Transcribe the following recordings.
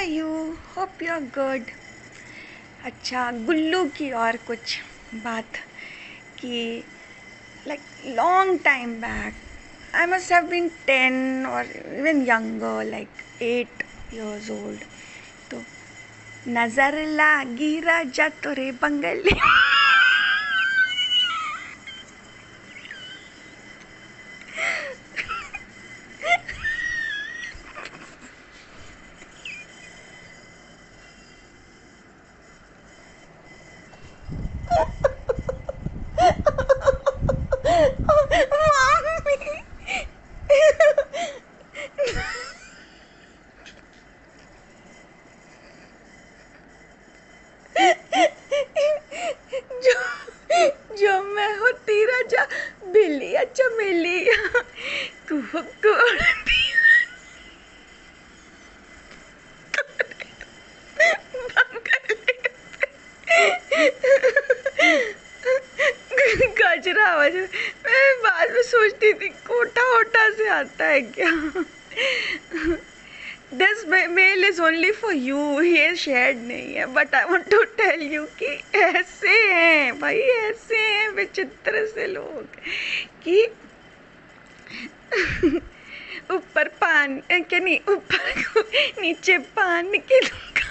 Are you hope you are good अच्छा गुल्लू की और कुछ बात कि like long time back I must have been ten और even young like eight years old तो नज़र लागी राजा तोरे बंगली। बिल्ली या चमेली गजरा आवाज़। मैं बाद में सोचती थी कोटा वोटा से आता है क्या? This mail is only for you ये शेयर्ड नहीं है. But I want to tell you कि ऐसे हैं, भाई, ऐसे हैं विचित्र से लोग कि ऊपर पान, क्या नहीं, ऊपर नीचे पान की दुकान।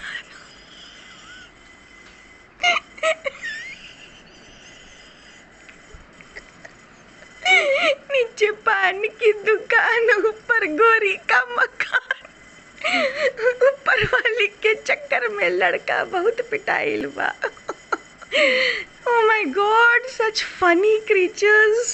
नीचे पान की दुकान, ऊपर गोरी का मकान। ऊपर लिख के चक्कर में लड़का बहुत पिटाइल बा। ओ my God such funny creatures